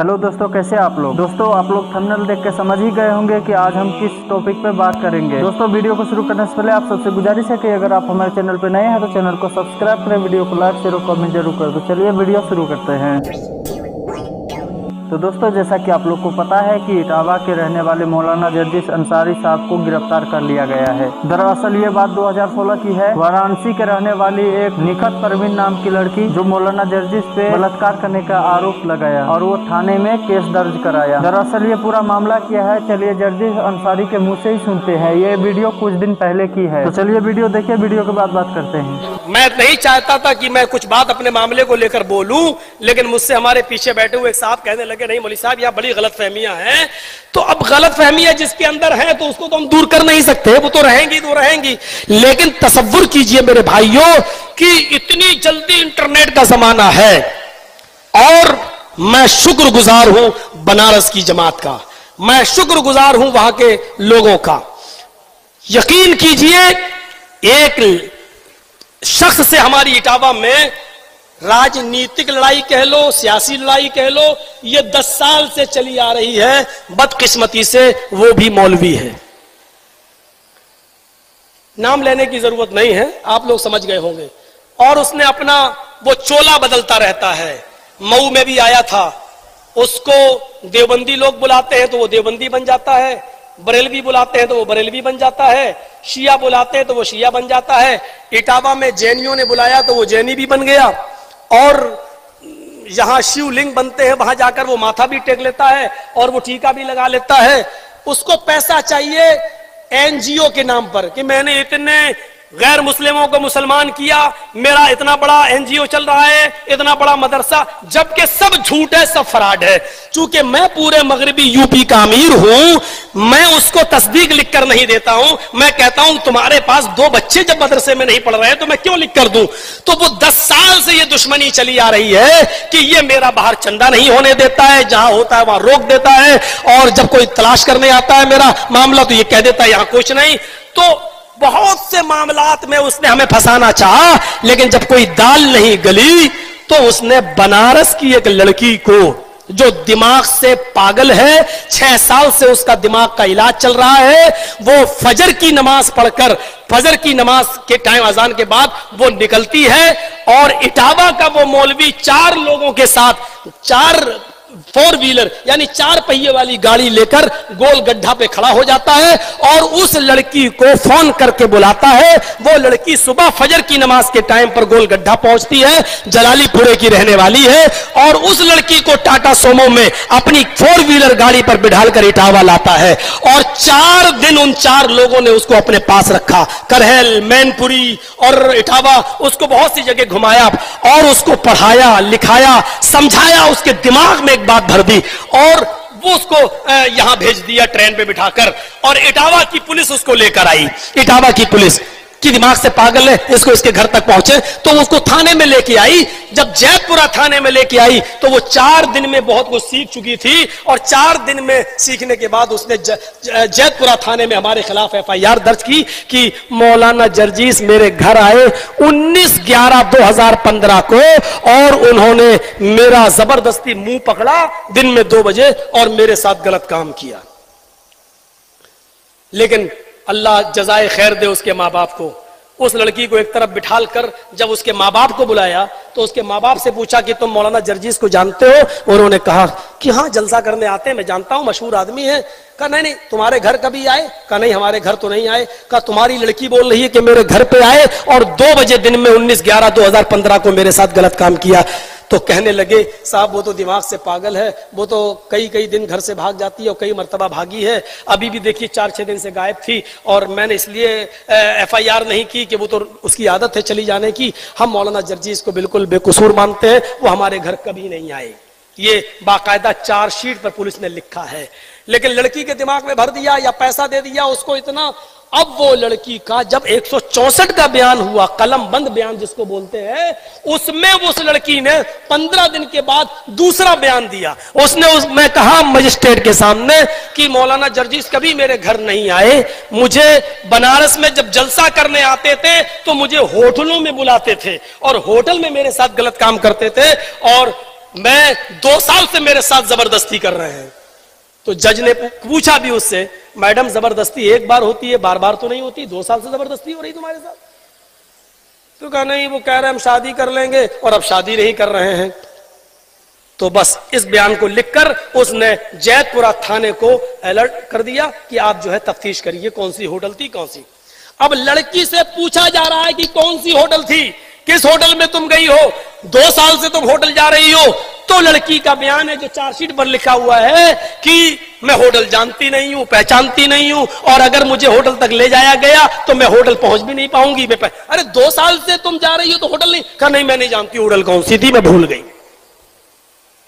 Hello दोस्तों, कैसे आप लोग? दोस्तों, आप लोग थंबनेल देख के समझ ही गए होंगे कि आज हम किस टॉपिक पे बात करेंगे। दोस्तों, वीडियो को शुरू करने से पहले आप सबसे गुजारिश है कि अगर आप हमारे चैनल पे नए हैं तो चैनल को सब्सक्राइब करें, वीडियो को लाइक शेयर और कमेंट ज़रूर करें तो चलिए वीडियो शुरू करते हैं। तो दोस्तों, जैसा कि आप लोग को पता है कि इटावा के रहने वाले मौलाना जर्जिस अंसारी साहब को गिरफ़्तार कर लिया गया है। दरअसल ये बात 2016 की है। वाराणसी के रहने वाली एक निखत परवीन नाम की लड़की, जो मौलाना जर्जिस पे बलात्कार करने का आरोप लगाया और वो थाने में केस दर्ज कराया। दरअसल ये पूरा मामला क्या है, चलिए जर्जिस अंसारी के मुँह से ही सुनते हैं। ये वीडियो कुछ दिन पहले की है। तो चलिए वीडियो देखिए, वीडियो के बाद बात करते हैं। मैं नहीं चाहता था की मैं कुछ बात अपने मामले को लेकर बोलूँ, लेकिन मुझसे हमारे पीछे बैठे हुए साहब कहने लगे नहीं मौली साहब, यहाँ बड़ी गलत फहमियाँ हैं। तो अब गलत फहमियाँ जिसके अंदर है तो उसको तो हम दूर कर नहीं सकते। वो तो रहेंगी तो रहेंगी। लेकिन तस्वुर कीजिए मेरे भाइयों, कि इतनी जल्दी इंटरनेट का जमाना है और मैं शुक्रगुजार हूँ बनारस की जमात का। मैं शुक्रगुजार हूँ वहाँ के लोगों का। यकीन कीजिए, एक शख्स से हमारी इटावा में राजनीतिक लड़ाई कह लो, सियासी लड़ाई कह लो, ये दस साल से चली आ रही है, बदकिस्मती से वो भी मौलवी है। नाम लेने की ज़रूरत नहीं है, आप लोग समझ गए होंगे। और उसने अपना वो चोला बदलता रहता है। मऊ में भी आया था, उसको देवबंदी लोग बुलाते हैं तो वो देवबंदी बन जाता है, बरेलवी बुलाते हैं तो वो बरेलवी बन जाता है, शिया बुलाते हैं तो वो शिया बन जाता है, इटावा में जैनियों ने बुलाया तो वो जैनी भी बन गया। और यहाँ शिवलिंग बनते हैं, वहाँ जाकर वो माथा भी टेक लेता है और वो टीका भी लगा लेता है। उसको पैसा चाहिए एनजीओ के नाम पर कि मैंने इतने गैर मुस्लिमों को मुसलमान किया। मेरा इतना बड़ा एनजीओ चल रहा है, इतना बड़ा मदरसा, जबकि सब झूठ है सब फराड है। चूँकि मैं पूरे मगरबी यूपी का अमीर हूँ, मैं उसको तस्दीक लिख कर नहीं देता हूँ। मैं कहता हूँ, तुम्हारे पास दो बच्चे जब मदरसे में नहीं पढ़ रहे तो मैं क्यों लिख कर दूँ? तो वो दस साल से ये दुश्मनी चली आ रही है कि ये मेरा बाहर चंदा नहीं होने देता है, जहाँ होता है वहाँ रोक देता है, और जब कोई तलाश करने आता है मेरा मामला तो ये कह देता है, यहाँ कुछ नहीं। तो बहुत से मामलात में उसने हमें फंसाना चाहा, लेकिन जब कोई दाल नहीं गली तो उसने बनारस की एक लड़की को, जो दिमाग से पागल है, छह साल से उसका दिमाग का इलाज चल रहा है, वो फजर की नमाज़ पढ़कर, फजर की नमाज़ के टाइम अजान के बाद वो निकलती है, और इटावा का वो मौलवी चार लोगों के साथ, चार फोर व्हीलर, यानी चार पहिए वाली गाड़ी लेकर गोल गड्ढा पे खड़ा हो जाता है और उस लड़की को फ़ोन करके बुलाता है। वो लड़की सुबह फजर की नमाज़ के टाइम पर गोल गड्ढा पहुँचती है, जलालीपुरे की रहने वाली है और उस लड़की को टाटा सोमो में अपनी फोर व्हीलर गाड़ी पर बिठाल कर इटावा लाता है और चार दिन उन चार लोगों ने उसको अपने पास रखा। करहल, मैनपुरी और इटावा, उसको बहुत सी जगह घुमाया और उसको पढ़ाया, लिखाया, समझाया। उसके दिमाग में एक बात भर दी और वो उसको यहाँ भेज दिया ट्रेन पे बिठाकर और इटावा की पुलिस उसको लेकर आई। इटावा की पुलिस की दिमाग से पागल है, इसको इसके घर तक पहुँचे तो उसको थाने में लेके आई। जब जैतपुरा थाने में लेके आई तो वो चार दिन में बहुत कुछ सीख चुकी थी और चार दिन में सीखने के बाद उसने जैतपुरा थाने में हमारे खिलाफ एफआईआर दर्ज की कि मौलाना जर्जीस मेरे घर आए 19 ग्यारह 2015 को और उन्होंने मेरा ज़बरदस्ती मुँह पकड़ा दिन में दो बजे और मेरे साथ गलत काम किया। लेकिन अल्लाह जजाय खैर दे उसके माँ बाप को। उस लड़की को एक तरफ़ बिठाल कर जब उसके माँ बाप को बुलाया तो उसके माँ बाप से पूछा कि तुम मौलाना जर्जीस को जानते हो? उन्होंने कहा कि हाँ जलसा करने आते हैं, मैं जानता हूँ, मशहूर आदमी है। कहा, नहीं नहीं, तुम्हारे घर कभी आए? कहा, नहीं, हमारे घर तो नहीं आए। कहा, तुम्हारी लड़की बोल रही है कि मेरे घर पे आए और दो बजे दिन में उन्नीस ग्यारह दो हज़ार पंद्रह को मेरे साथ गलत काम किया। तो कहने लगे, साहब, वो तो दिमाग से पागल है, वो तो कई कई दिन घर से भाग जाती है और कई मरतबा भागी है। अभी भी देखिए, चार, छह दिन से गायब थी और मैंने इसलिए एफ़ आई आर नहीं की कि वो तो उसकी आदत है चली जाने की। हम मौलाना जर्जीज को बिल्कुल बेकसूर मानते हैं, वो हमारे घर कभी नहीं आए। ये बाकायदा चार्जशीट पर पुलिस ने लिखा है। लेकिन लड़की के दिमाग में भर दिया या पैसा दे दिया उसको इतना। अब वो लड़की का जब एक का बयान हुआ कलम बंद बयान जिसको बोलते हैं, उसमें उस लड़की ने पंद्रह दिन के बाद दूसरा बयान दिया। उसने उस, मैं कहा मजिस्ट्रेट के सामने कि मौलाना जर्जीस कभी मेरे घर नहीं आए। मुझे बनारस में जब जलसा करने आते थे तो मुझे होटलों में बुलाते थे और होटल में मेरे साथ गलत काम करते थे और मैं दो साल से मेरे साथ ज़बरदस्ती कर रहे हैं। तो जज ने पूछा भी उससे, मैडम, ज़बरदस्ती एक बार होती है बार बार तो नहीं होती, दो साल से ज़बरदस्ती हो रही तुम्हारे साथ? तो कहा, नहीं, वो कह रहे हम शादी कर लेंगे और अब शादी नहीं कर रहे हैं। तो बस इस बयान को लिखकर उसने जैतपुरा थाने को अलर्ट कर दिया कि आप जो है तफ्तीश करिए, कौन सी होटल थी, कौन सी। अब लड़की से पूछा जा रहा है कि कौन सी होटल थी, किस होटल में तुम गई हो, दो साल से तुम होटल जा रही हो तो लड़की का बयान है जो चार्जशीट पर लिखा हुआ है कि मैं होटल जानती नहीं हूँ, पहचानती नहीं हूँ, और अगर मुझे होटल तक ले जाया गया तो मैं होटल पहुँच भी नहीं पाऊँगी। मैं अरे, दो साल से तुम जा रही हो तो होटल नहीं। कहा, नहीं, मैं नहीं जानती होटल कौन सी थी, मैं भूल गई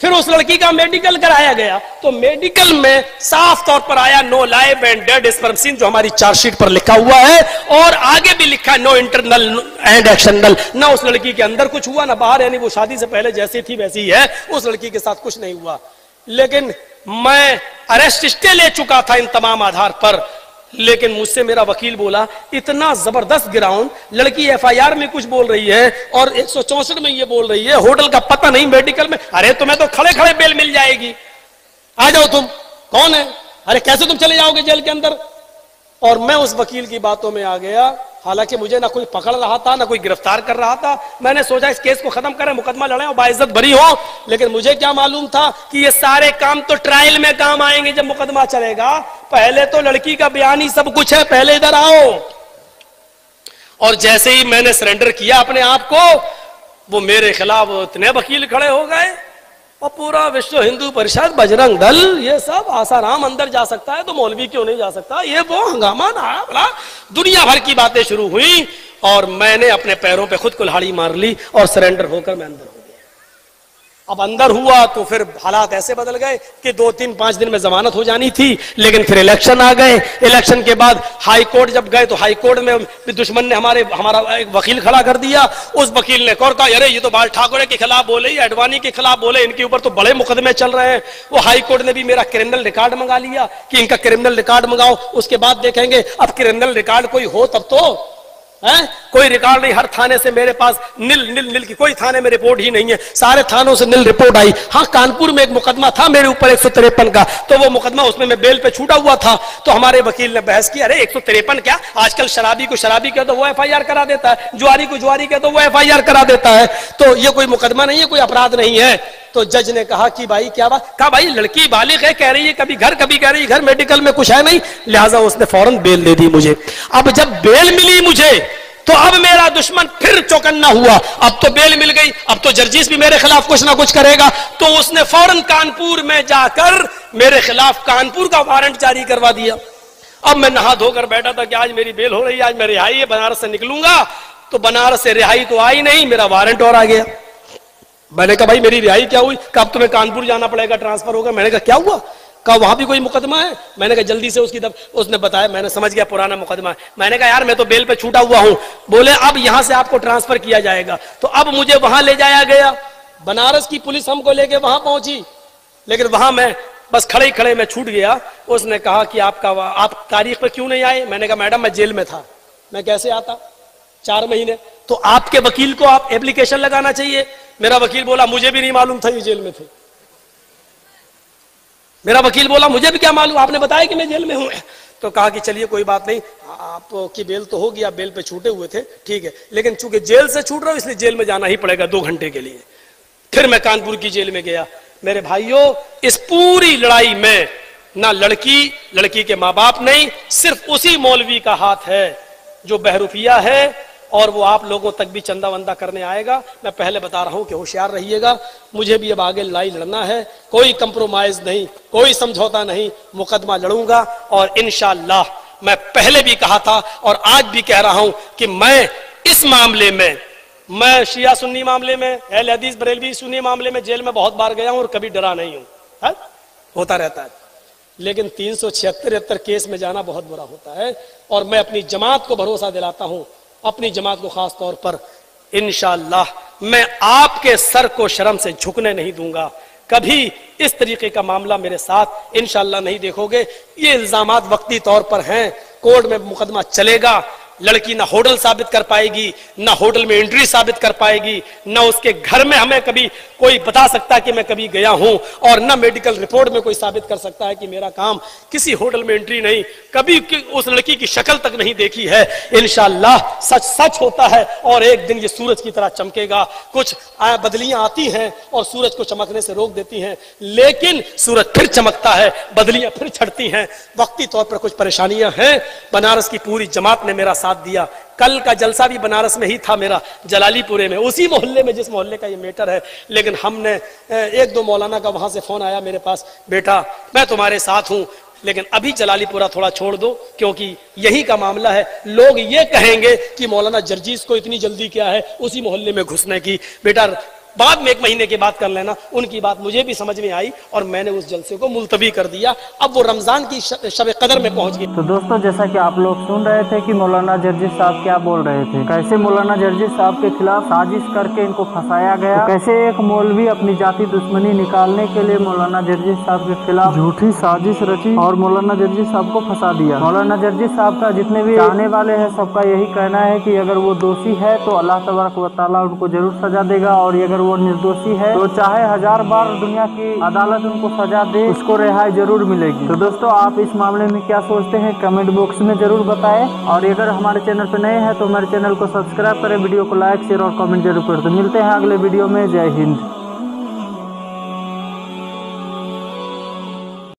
फिर उस लड़की का मेडिकल कराया गया। तो मेडिकल में साफ़ तौर पर आया नो लाइव एंड डेड स्पर्मसिन जो हमारी चार्जशीट पर लिखा हुआ है, और आगे भी लिखा है नो इंटरनल एंड एक्सटर्नल ना उस लड़की के अंदर कुछ हुआ, ना बाहर, यानी वो शादी से पहले जैसी थी, वैसी ही है उस लड़की के साथ कुछ नहीं हुआ। लेकिन मैं अरेस्ट स्टे ले चुका था इन तमाम आधार पर लेकिन मुझसे मेरा वकील बोला, इतना ज़बरदस्त ग्राउंड, लड़की एफआईआर में कुछ बोल रही है और एक में ये बोल रही है, होटल का पता नहीं, मेडिकल में, अरे तुम्हें तो खड़े खड़े बेल मिल जाएगी। आ जाओ तुम, कौन है? अरे कैसे तुम चले जाओगे जेल के अंदर? और मैं उस वकील की बातों में आ गया। हालाँकि मुझे ना कोई पकड़ रहा था, ना कोई गिरफ़्तार कर रहा था। मैंने सोचा, इस केस को खत्म करें, मुकदमा लड़े और बाइज्जत भरी हो। लेकिन मुझे क्या मालूम था कि ये सारे काम तो ट्रायल में काम आएँगे जब मुकदमा चलेगा। पहले तो लड़की का बयान ही सब कुछ है, पहले इधर आओ। और जैसे ही मैंने सरेंडर किया अपने आप को, वो मेरे खिलाफ इतने वकील खड़े हो गए। और पूरा विश्व हिंदू परिषद, बजरंग दल, ये सब आसाराम अंदर जा सकता है तो मौलवी क्यों नहीं जा सकता? ये वो हंगामा ना, बड़ा दुनिया भर की बातें शुरू हुई, और मैंने अपने पैरों पे खुद कुल्हाड़ी मार ली और सरेंडर होकर मैं अंदर अब अंदर हुआ तो फिर हालात ऐसे बदल गए कि दो तीन पाँच दिन में जमानत हो जानी थी, लेकिन फिर इलेक्शन आ गए। इलेक्शन के बाद हाई कोर्ट जब गए तो हाई कोर्ट में दुश्मन ने हमारे, हमारा एक वकील खड़ा कर दिया। उस वकील ने कौर कहा, अरे, ये तो बाल ठाकुर के खिलाफ बोले अडवाणी के खिलाफ बोले, इनके ऊपर तो बड़े मुकदमे चल रहे हैं। वो हाई कोर्ट ने भी मेरा क्रिमिनल रिकॉर्ड मंगा लिया कि इनका क्रिमिनल रिकॉर्ड मंगाओ। उसके बाद देखेंगे, अब क्रिमिनल रिकॉर्ड कोई हो तब तो है? कोई रिकॉर्ड नहीं, हर थाने से मेरे पास नील नील नील की कोई थाने में रिपोर्ट ही नहीं है। सारे थानों से नील रिपोर्ट आई। हाँ कानपुर में एक मुकदमा था मेरे ऊपर एक सौ तिरपन का। तो वो मुकदमा उसमें मैं बेल पे छूटा हुआ था। तो हमारे वकील ने बहस की, अरे, एक क्या? आजकल शराबी को शराबी कह तो वो एफ़ करा देता है। जुआरी को जुआरी कह तो वो एफआईआर करा देता है। तो ये कोई मुकदमा नहीं है, कोई अपराध नहीं है। तो जज ने कहा कि भाई, क्या बात? कहा, भाई, लड़की बालिक है, कह रही है, कभी घर, कभी कह रही है, घर मेडिकल में कुछ है नहीं। लिहाजा उसने फ़ौरन बेल दे दी मुझे। अब जब बेल मिली मुझे तो अब मेरा दुश्मन फिर चौकन्ना हुआ। अब तो बेल मिल गई, अब तो जर्जिस भी मेरे खिलाफ कुछ ना कुछ करेगा। तो उसने फ़ौरन कानपुर में जाकर मेरे खिलाफ कानपुर का वारंट जारी करवा दिया। अब मैं नहा धोकर बैठा था कि आज मेरी बेल हो रही है, आज मैं रिहाई है, बनारस से निकलूँगा। तो बनारस से रिहाई तो आई नहीं, मेरा वारंट और आ गया। मैंने कहा, भाई, मेरी रिहाई क्या हुई? कब तुम्हें कानपुर जाना पड़ेगा, ट्रांसफ़र होगा? मैंने कहा, क्या हुआ? कहा, वहाँ भी कोई मुकदमा है? मैंने कहा, जल्दी से उसकी दब उसने बताया, मैंने समझ गया पुराना मुकदमा है। मैंने कहा, यार, मैं तो बेल पे छूटा हुआ हूँ। बोले, अब यहाँ से आपको ट्रांसफ़र किया जाएगा। तो अब मुझे वहाँ ले जाया गया। बनारस की पुलिस हमको लेके वहाँ पहुँची। लेकिन वहाँ मैं बस खड़े खड़े मैं छूट गया। उसने कहा कि आपका आप तारीख पे क्यों नहीं आए? मैंने कहा, मैडम, मैं जेल में था। मैं कैसे आता? चार महीने। तो आपके वकील को आप एप्लीकेशन लगाना चाहिए। मेरा वकील बोला, मुझे भी नहीं मालूम था ये जेल में थे। मेरा वकील बोला, मुझे भी क्या मालूम? आपने बताया कि मैं जेल में हूँ। तो कहा कि, चलिए, कोई बात नहीं। आपकी बेल तो होगी, आप बेल पे छूटे हुए थे, ठीक है। लेकिन चूँकि जेल से छूट रहा हूँ, इसलिए जेल में जाना ही पड़ेगा दो घंटे के लिए। फिर मैं कानपुर की जेल में गया। मेरे भाइयों, इस पूरी लड़ाई में ना लड़की लड़की के माँ बाप नहीं, सिर्फ़ उसी मौलवी का हाथ है, जो बहरूपिया है और वो आप लोगों तक भी चंदा वंदा करने आएगा। मैं पहले बता रहा हूँ कि होशियार रहिएगा। मुझे भी अब आगे लड़ाई लड़ना है। कोई कंप्रोमाइज नहीं, कोई समझौता नहीं। मुकदमा लड़ूँगा और इनशाला मैं पहले भी कहा था और आज भी कह रहा हूँ कि मैं इस मामले में, मैं शिया सुन्नी मामले में एल हदीस बरेलवी सुन्नी मामले में जेल में बहुत बार गया हूँ और कभी डरा नहीं हूँ। होता रहता है। लेकिन तीन सौ छिहत्तर केस में जाना बहुत बुरा होता है और मैं अपनी जमात को भरोसा दिलाता हूँ अपनी जमात को खास तौर पर इनशाला मैं आपके सर को शर्म से झुकने नहीं दूँगा। कभी इस तरीके का मामला मेरे साथ इनशाला नहीं देखोगे। ये इल्ज़ाम वक्ती तौर पर हैं, कोर्ट में मुकदमा चलेगा। लड़की ना होटल साबित कर पाएगी, ना होटल में एंट्री साबित कर पाएगी, ना उसके घर में हमें कभी कोई बता सकता कि मैं कभी गया हूँ, और ना मेडिकल रिपोर्ट में कोई साबित कर सकता है कि मेरा काम किसी होटल में एंट्री नहीं, कभी उस लड़की की शक्ल तक नहीं देखी है। इनशाला सच सच होता है, और एक दिन ये सूरज की तरह चमकेगा। कुछ बदलियाँ आती हैं, और सूरज को चमकने से रोक देती हैं, लेकिन सूरज फिर चमकता है, बदलियाँ फिर छटती हैं। वक्ती तौर पर कुछ परेशानियाँ हैं। बनारस की पूरी जमात ने मेरा दिया। कल का जलसा भी बनारस में ही था मेरा, जलालीपुरे में। उसी मोहल्ले में, जिस मोहल्ले का ये मेटर है। लेकिन हमने एक दो मौलाना का वहाँ से फ़ोन आया मेरे पास, बेटा, मैं तुम्हारे साथ हूँ, लेकिन अभी जलालीपुरा थोड़ा छोड़ दो, क्योंकि यही का मामला है। लोग ये कहेंगे कि मौलाना जर्जीस को इतनी जल्दी क्या है, उसी मोहल्ले में घुसने की। बेटा बाद में एक महीने की बात कर लेना, उनकी बात मुझे भी समझ में आई और मैंने उस जलसे को मुलतवी कर दिया। अब वो रमज़ान की शब, कदर में पहुँच गई। तो दोस्तों, जैसा कि आप लोग सुन रहे थे कि मौलाना जर्जिस साहब क्या बोल रहे थे, कैसे मौलाना जर्जिस साहब के खिलाफ साजिश करके इनको फंसाया गया तो कैसे एक मौलवी अपनी जाति दुश्मनी निकालने के लिए मौलाना जर्जिस साहब के खिलाफ झूठी साजिश रची और मौलाना जर्जिस साहब को फंसा दिया। मौलाना जर्जिस साहब का जितने भी आने वाले हैं, सबका यही कहना है की अगर वो दोषी है तो अल्लाह तबारक वाली उनको ज़रूर सजा देगा और अगर वो निर्दोषी है। तो चाहे हज़ार बार दुनिया की अदालत उनको सजा दे, उसको रिहाई ज़रूर मिलेगी। तो दोस्तों, आप इस मामले में क्या सोचते हैं, कमेंट बॉक्स में ज़रूर बताएँ। और अगर हमारे चैनल पर नए हैं तो हमारे चैनल को सब्सक्राइब करें, वीडियो को लाइक, शेयर और कमेंट ज़रूर करें। तो मिलते हैं अगले वीडियो में। जय हिंद।